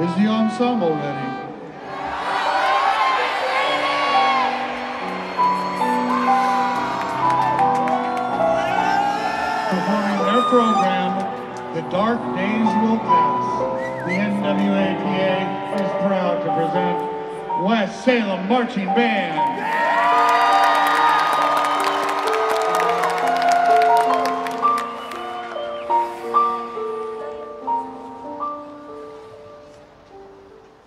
Is the ensemble ready? Performing their program, The Dark Days Will Pass, the NWAPA is proud to present West Salem Marching Band.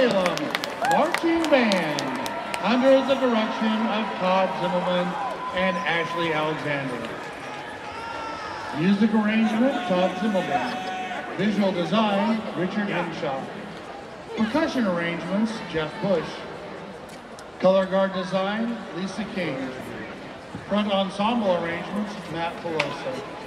Salem Marching Band under the direction of Todd Zimmerman and Ashley Alexander. Music arrangement, Todd Zimmerman. Visual design, Richard Henshaw. Percussion arrangements, Jeff Bush. Color guard design, Lisa King. Front ensemble arrangements, Matt Pelosa.